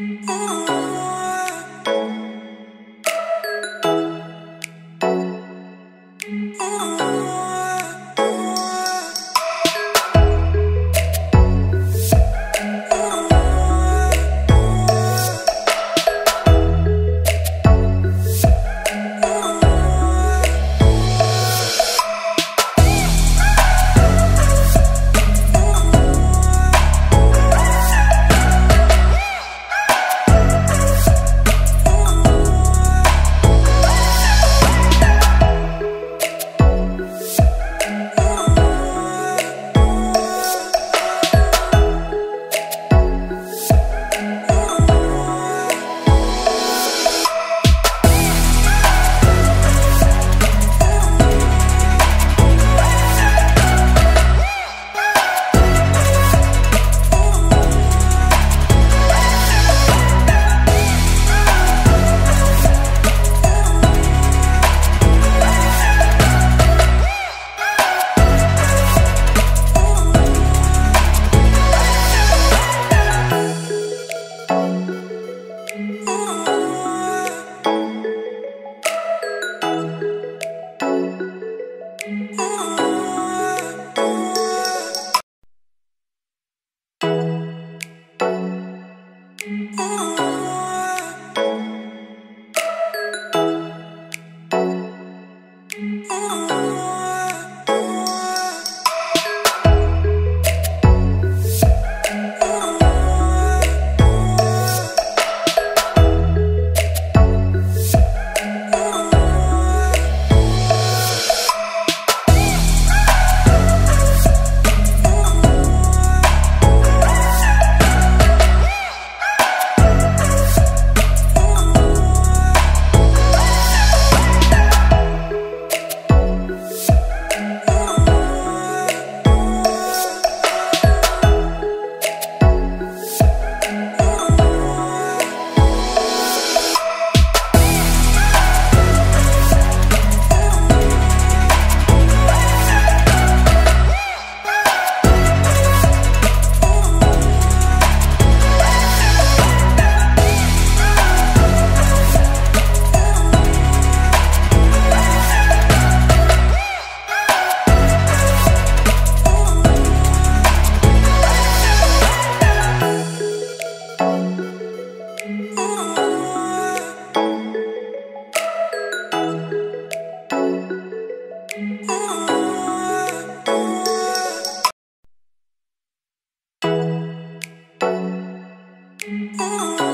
Ooh. Ooh.